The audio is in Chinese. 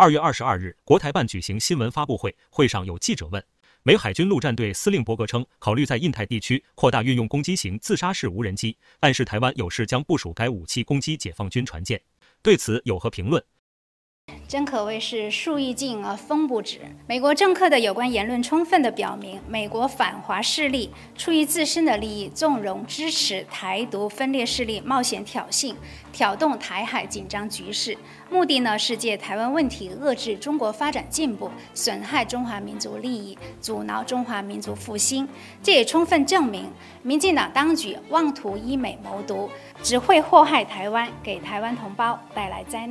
二月二十二日，国台办举行新闻发布会，会上有记者问。美海军陆战队司令伯格称，考虑在印太地区扩大运用攻击型自杀式无人机，暗示台湾有事将部署该武器攻击解放军船舰。对此有何评论？真可谓是树欲静而风不止。美国政客的有关言论，充分的表明，美国反华势力出于自身的利益，纵容支持台独分裂势力冒险挑衅，挑动台海紧张局势。目的呢是借台湾问题遏制中国发展进步，损害中华民族利益，阻挠中华民族复兴。这也充分证明，民进党当局妄图以美谋独，只会祸害台湾，给台湾同胞带来灾难。